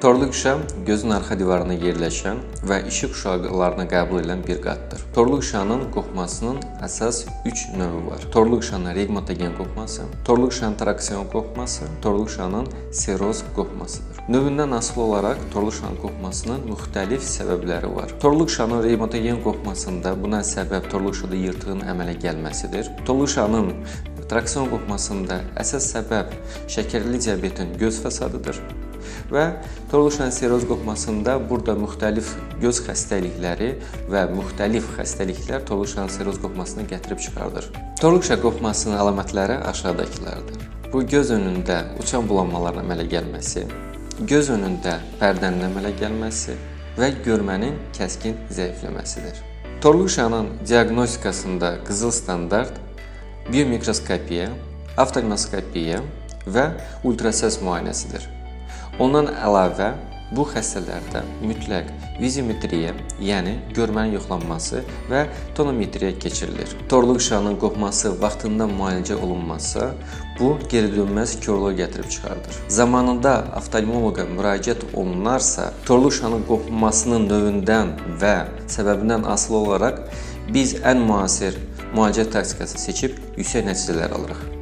Torluq şa gözün arxa divarında yerləşən və işıq şüalarını qəbul edən bir qatdır. Torluq şanın qopmasının əsas 3 növü var. Torluq şanın regmatogen qopması, torluq şanın traksion qopması, torluq şanın seroz qopmasıdır. Növündən asılı olaraq torluq şanın qopmasının müxtəlif səbəbləri var. Torluq şanın regmatogen qopmasında buna səbəb torluq şada yırtığın əmələ gəlməsidir. Torluq şanın traksion qopmasında əsas səbəb şəkərli diabetin göz fəsadıdır və torluq seroz qopmasında burada müxtəlif göz xəstəlikləri və müxtəlif xəstəliklər torluq seroz qopmasını gətirib çıxardır. Torluq qopmasının əlamətləri aşağıdakılardır. Bu göz önündə uçan bulanmaların əmələ gəlməsi, göz önündə pərdənin əmələ gəlməsi və görmənin kəskin zəifləməsidir. Torluq şanın diaqnostikasında qızıl standart biomikroskopiya, oftalmoskopiya və ultrasəs müayinəsidir. Ondan əlavə bu xəstələrdə mütləq viziometriya, yəni görmənin yoxlanması və tonometriya keçirilir. Torluq şanın qopması vaxtında müalicə olunmazsa, bu geri-dönməz korluq gətirib çıxardır. Zamanında oftalmoloqa müraciət olunarsa, torluq şanın qopmasının növündən və səbəbindən asılı olaraq biz ən müasir müalicə taktikası seçib yüksək nəticələr alırıq.